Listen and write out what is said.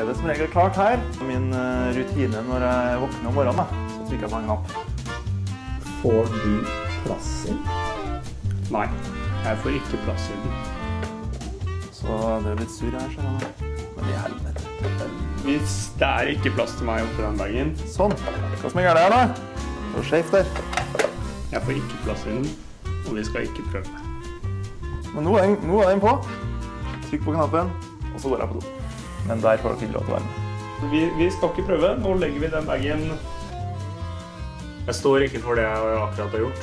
Er det som regel klart her. Min eh, rutine når jeg våkner om morgenen, da, så trykker jeg på en knapp. Får du plass inn? Nei, jeg får ikke plass i den. Så det er litt sur her, skjønner du. Men i helvete. Hvis det er ikke plass til meg oppe den dagen Sånn. Hva som er galt her, da? Det er skjevt der. jeg får ikke plass i den, og vi skal ikke prøve. Men nå er, den, nå er den på. Trykk på knappen, og så går jeg på do. Men der får dere ikke lov til å være med. Vi, vi skal ikke prøve. Nå legger vi den bagen Jeg står ikke for det jeg akkurat har gjort.